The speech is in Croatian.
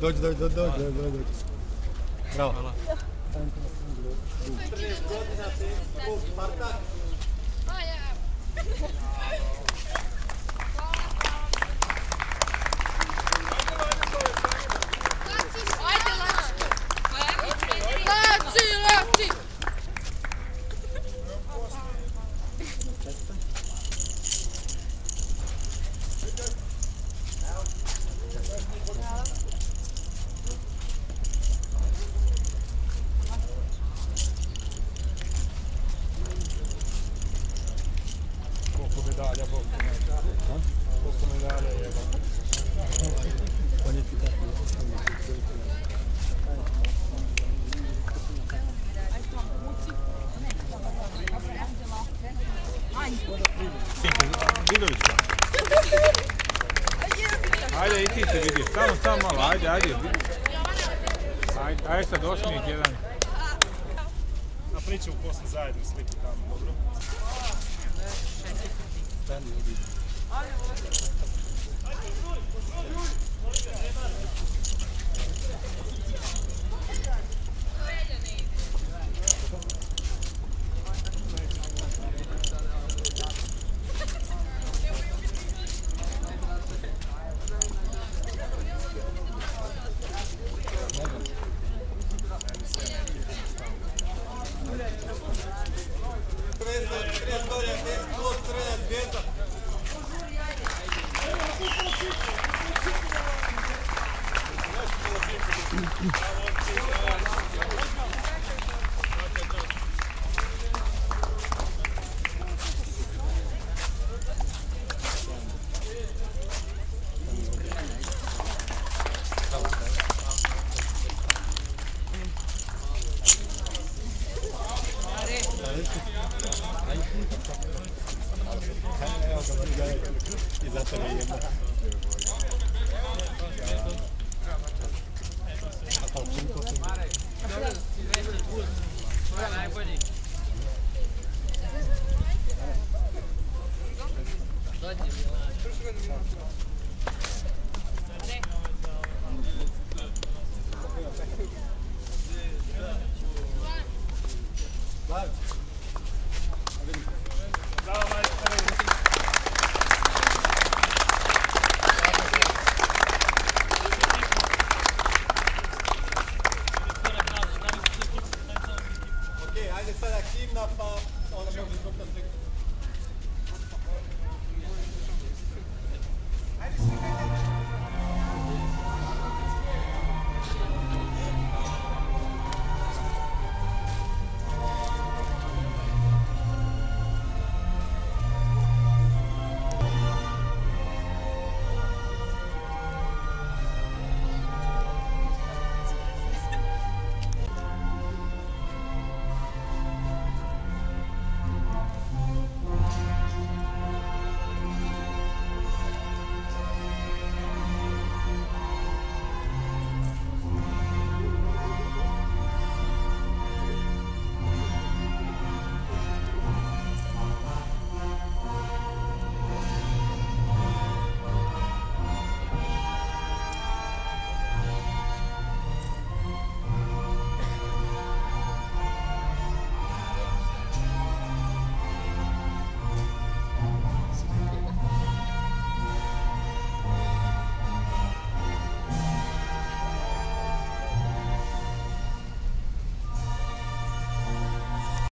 Dois, dois, dois, dois, dois, dois. Bravo. Lá. Três, dois, já tem. Parta. Vidovića. Ajde i ti se vidiš, samo, samo malo, ajde, ajde. Ajde, ajde sad osmijeh jedan. Na priču poslije zajedno sliku tamo, dobro? Stani, vidi. I Дайте мне.